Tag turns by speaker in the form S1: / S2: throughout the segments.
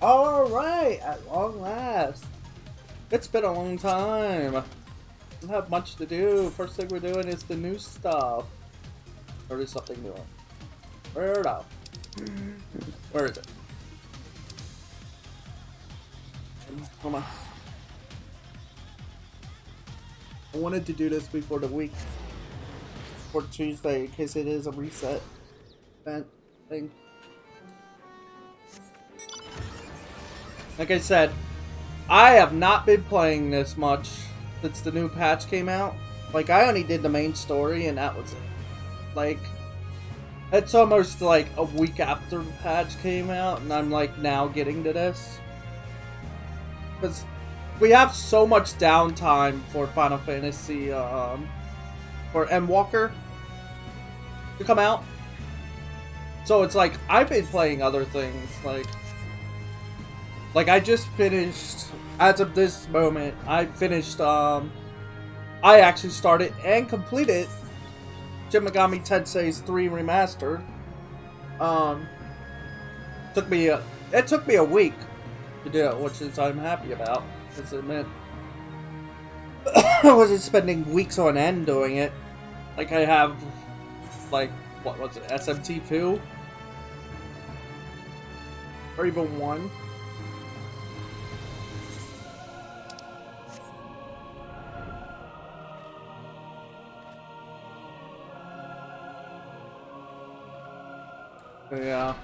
S1: Alright, at long last. It's been a long time. Don't have much to do. First thing we're doing is the new stuff. Or is something new? Where now? Where is it? Come on. I wanted to do this before the week. For Tuesday, in case it is a reset event thing. Like I said, I have not been playing this much since the new patch came out. Like, I only did the main story and that was it. Like, it's almost like a week after the patch came out and I'm like now getting to this. Because we have so much downtime for Final Fantasy, um, for Endwalker to come out. So it's like, I've been playing other things, like, like I just finished, as of this moment, I finished, um, I actually started and completed Shin Megami Tensei's 3 Remastered. Um, took me a, it took me a week to do it, which is I'm happy about, because it meant I wasn't spending weeks on end doing it. Like I have, like, what was it, SMT2? Or even 1? Yeah.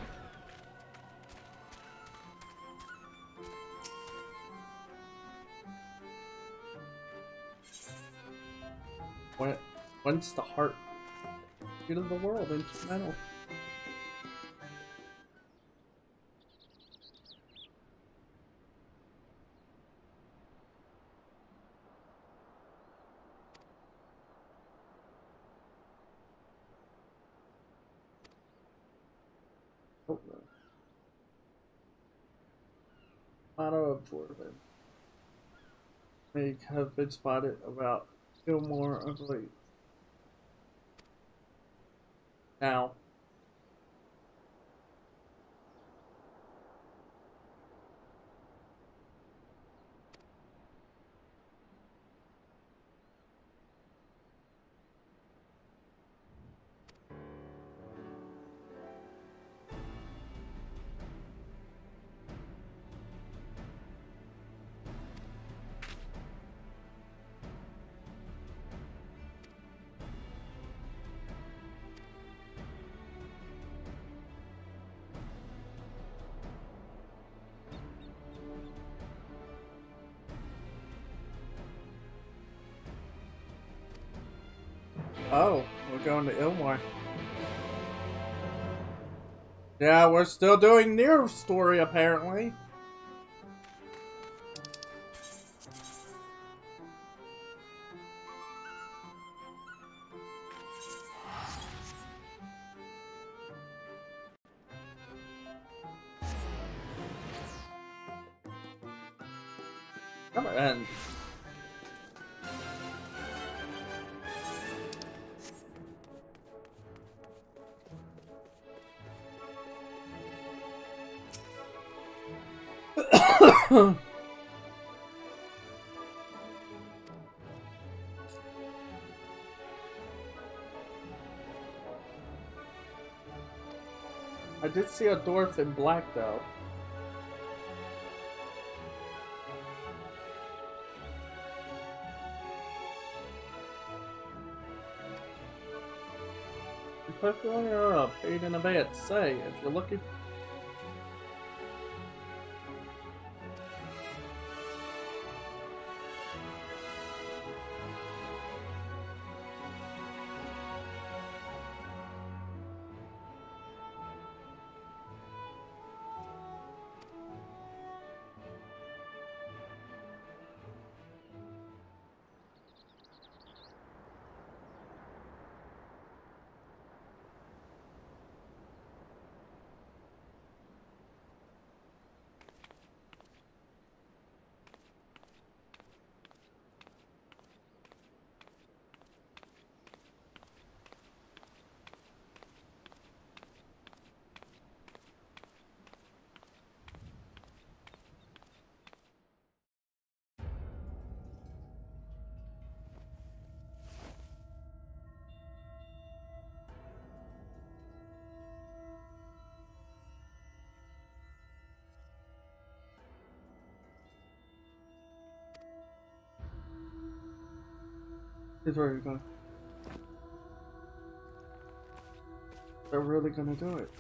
S1: When, when's the heart get of the world into metal? Oh no. Auto absorbent. May have been spotted about Gilmore of late. Now. Oh, we're going to Ilmar. Yeah, we're still doing NieR story apparently. I did see a dwarf in black though. Especially you're a pain in the bed. Say, if you're looking Here's where you're going. They're really gonna do it.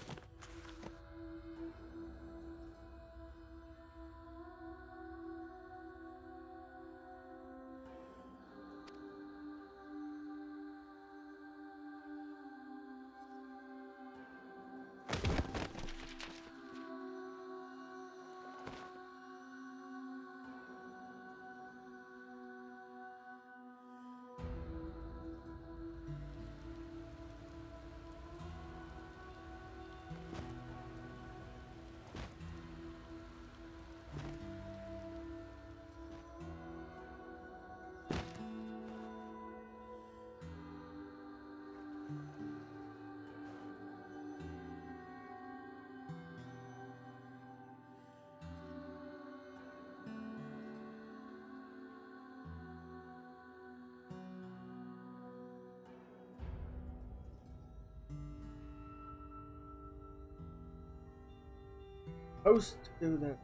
S1: Supposed to do that.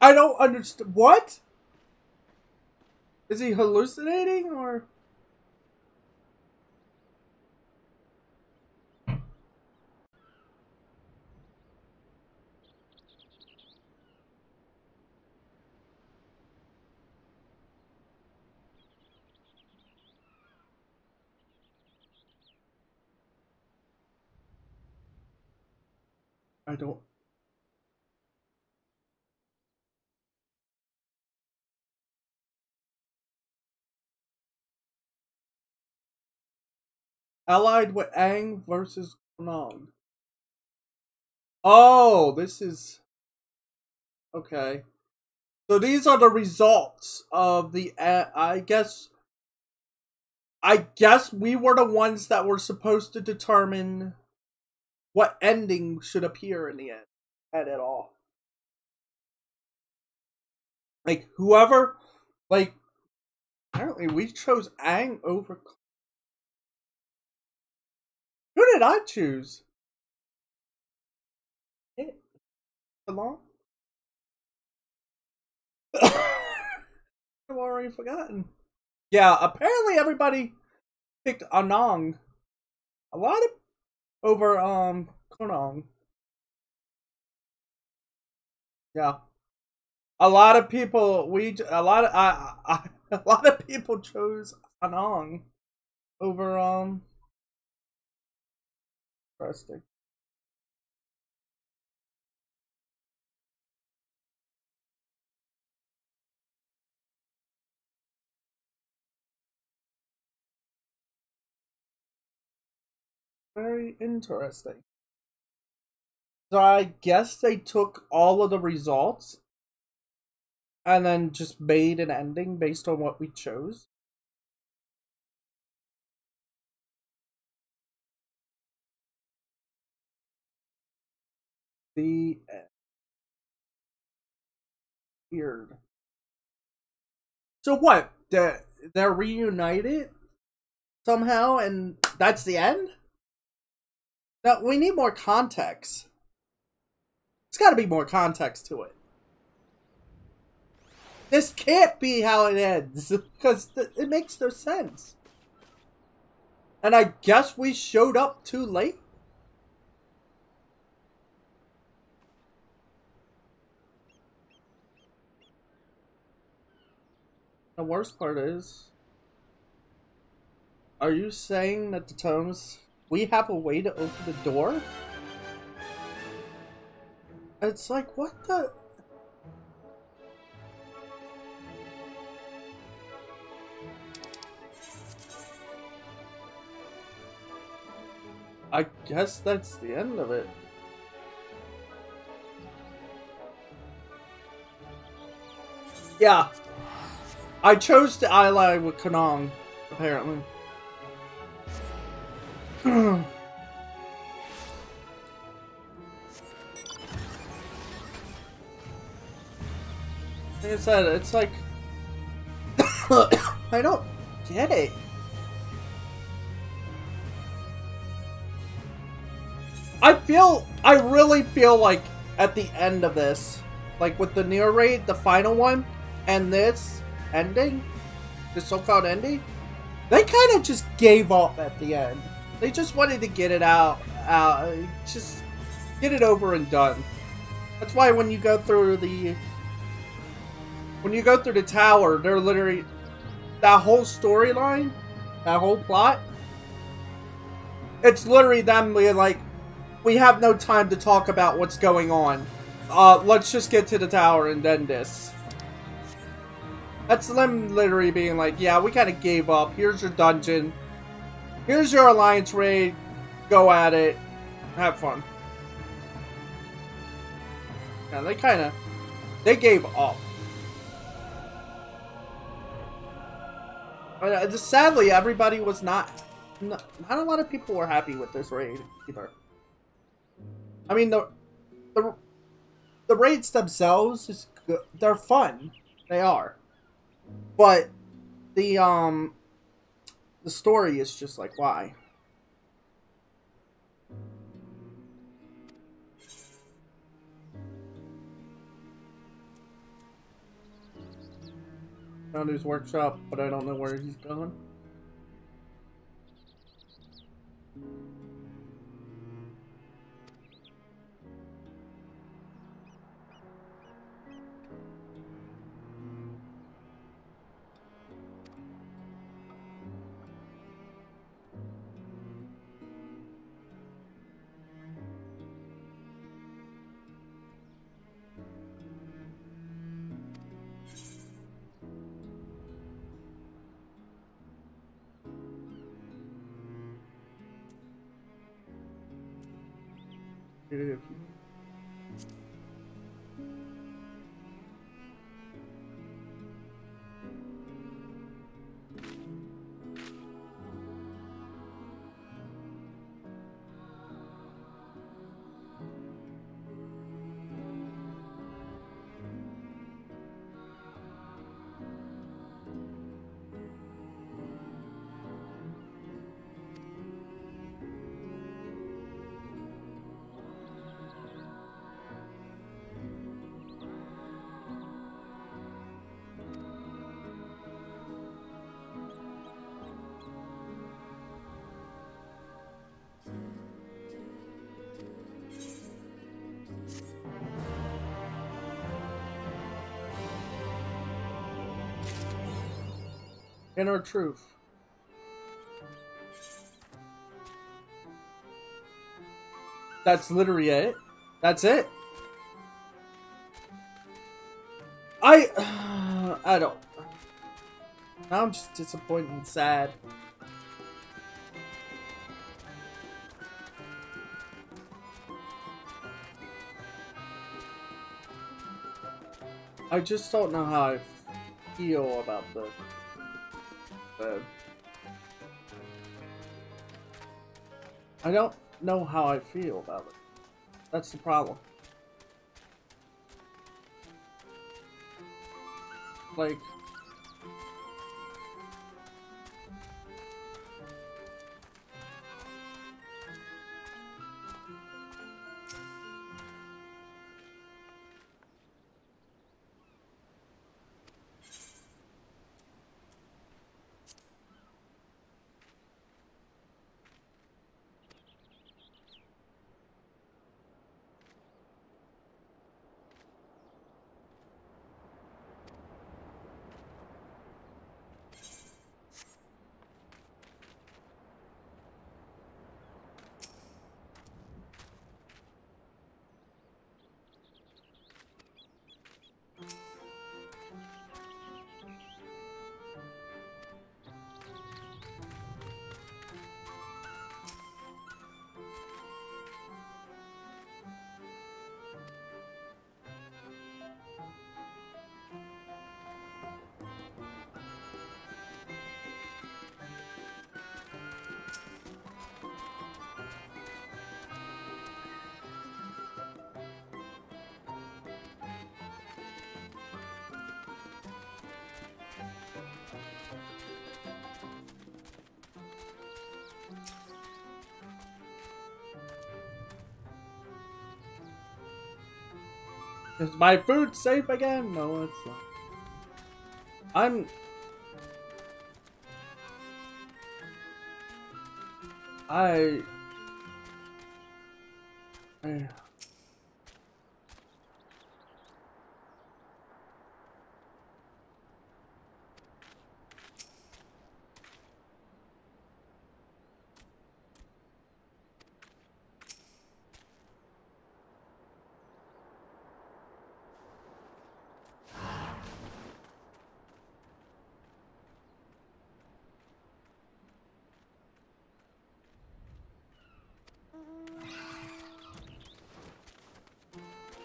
S1: I don't understand. What? Is he hallucinating or? I don't. Allied with Aang versus Kwannon. Oh, this is okay. So these are the results of the. Uh, I guess. I guess we were the ones that were supposed to determine what ending should appear in the end at it all. Like whoever, like apparently we chose Aang over who did I choose? It. Along? I've already forgotten. Yeah, apparently everybody picked Anogg. A lot of over um Konogg. Yeah. A lot of people we a lot of I, I a lot of people chose Anogg over um Interesting. Very interesting. So I guess they took all of the results and then just made an ending based on what we chose. The uh, weird. So what? They're, they're reunited? somehow, and that's the end? No, we need more context. It's got to be more context to it. This can't be how it ends because it makes no sense. And I guess we showed up too late. The worst part is, are you saying that the tomes we have a way to open the door? It's like what the I guess that's the end of it. Yeah. I chose to ally with Konogg, apparently. like I said, it's like... I don't get it. I feel, I really feel like at the end of this, like with the NieR raid, the final one, and this ending, the so-called ending, they kind of just gave up at the end. They just wanted to get it out, out, just get it over and done. That's why when you go through the, when you go through the tower, they're literally, that whole storyline, that whole plot, it's literally them being like, we have no time to talk about what's going on. Uh, let's just get to the tower and then this. That's them literally being like, yeah, we kind of gave up. Here's your dungeon. Here's your alliance raid. Go at it. Have fun. Yeah, they kind of, they gave up. But uh, sadly, everybody was not, not, not a lot of people were happy with this raid either. I mean, the the the raids themselves is good. They're fun. They are. But the um the story is just like why. Found his workshop, but I don't know where he's going. Görev yapayım. Inner truth. That's literally it. That's it. I I don't. Now I'm just disappointed and sad. I just don't know how I feel about the I don't know how I feel about it. That's the problem. Like... Is my food safe again? No, it's not. I'm. I. I.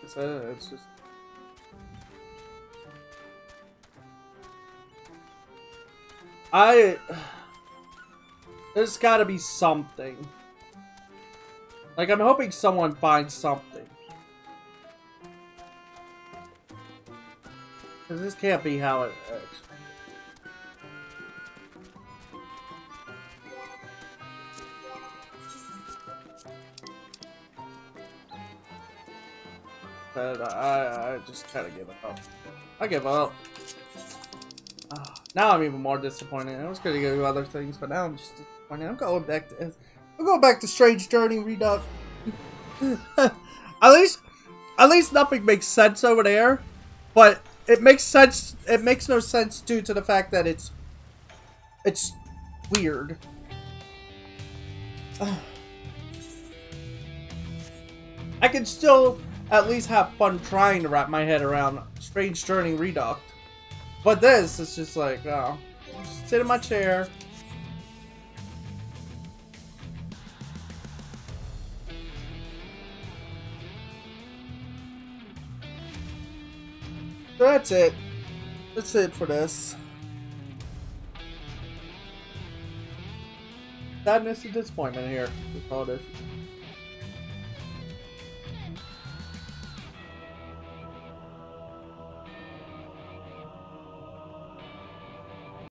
S1: It's, uh, it's just. I. There's gotta be something. Like, I'm hoping someone finds something. Because this can't be how it But I, I just kind of give up. I give up. Now I'm even more disappointed. I was gonna do other things, but now I'm just disappointed. I'm going back to I'm going back to Strange Journey Redux. at least, at least nothing makes sense over there, but it makes sense. It makes no sense due to the fact that it's, it's weird. I can still at least have fun trying to wrap my head around Strange Journey Redux. But this is just like, oh, just sit in my chair. So that's it. That's it for this. Sadness and disappointment here. We call this.